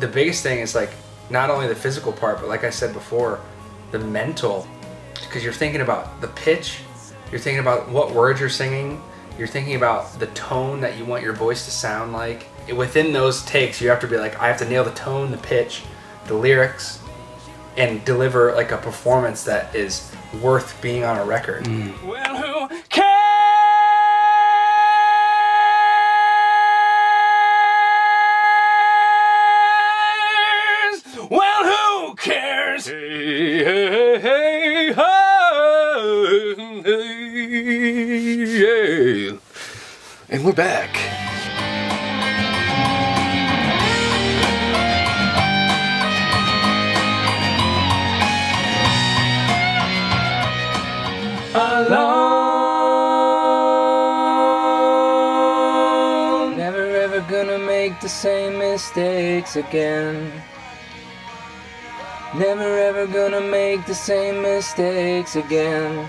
the biggest thing is like not only the physical part, but like I said before, the mental, because you're thinking about the pitch, you're thinking about what words you're singing, you're thinking about the tone that you want your voice to sound like. Within those takes, you have to be like, I have to nail the tone, the pitch, the lyrics, and deliver like a performance that is worth being on a record. Mm. Well, cares? Hey, hey, hey, hey, hey, hey. And we're back. Alone. Never ever gonna make the same mistakes again. Never ever gonna make the same mistakes again.